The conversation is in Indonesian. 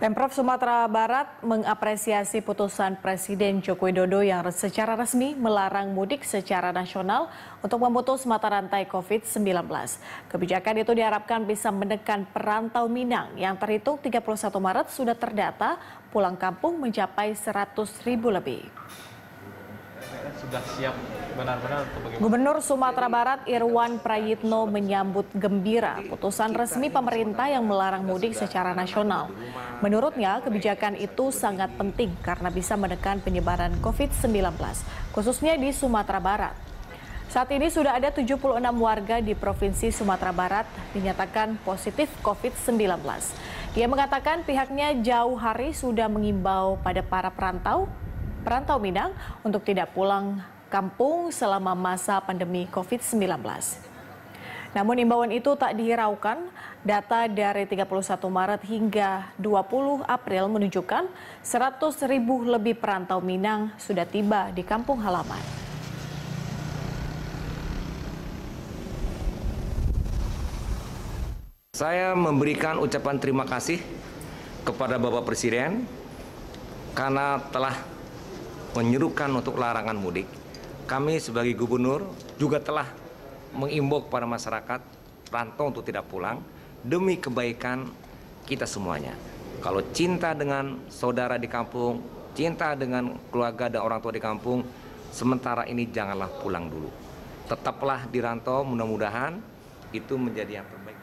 Pemprov Sumatera Barat mengapresiasi putusan Presiden Joko Widodo yang secara resmi melarang mudik secara nasional untuk memutus mata rantai COVID-19. Kebijakan itu diharapkan bisa menekan perantau Minang yang terhitung 31 Maret sudah terdata pulang kampung mencapai 100 ribu lebih. Sudah siap benar-benar Gubernur Sumatera Barat Irwan Prayitno menyambut gembira putusan resmi pemerintah yang melarang mudik secara nasional. Menurutnya, kebijakan itu sangat penting karena bisa menekan penyebaran COVID-19, khususnya di Sumatera Barat. Saat ini sudah ada 76 warga di Provinsi Sumatera Barat dinyatakan positif COVID-19. Dia mengatakan pihaknya jauh hari sudah mengimbau pada para perantau perantau Minang untuk tidak pulang kampung selama masa pandemi COVID-19. Namun imbauan itu tak dihiraukan. Data dari 31 Maret hingga 20 April menunjukkan 100 ribu lebih perantau Minang sudah tiba di kampung halaman. Saya memberikan ucapan terima kasih kepada Bapak Presiden karena telah menyerukan untuk larangan mudik, kami sebagai gubernur juga telah mengimbau kepada masyarakat rantau untuk tidak pulang demi kebaikan kita semuanya. Kalau cinta dengan saudara di kampung, cinta dengan keluarga dan orang tua di kampung, sementara ini janganlah pulang dulu. Tetaplah di rantau, mudah-mudahan itu menjadi yang terbaik.